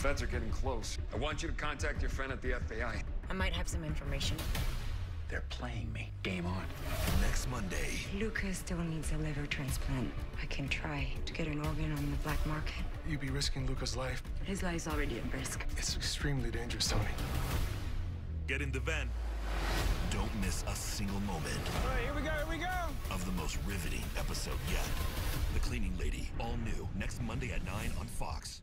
Feds are getting close. I want you to contact your friend at the FBI. I might have some information. They're playing me. Game on. Next Monday. Lucas still needs a liver transplant. I can try to get an organ on the black market. You'd be risking Luca's life. His life's already at risk. It's extremely dangerous, Thony. Get in the van. Don't miss a single moment. All right, here we go, here we go. Of the most riveting episode yet. The Cleaning Lady, all new, next Monday at 9 on Fox.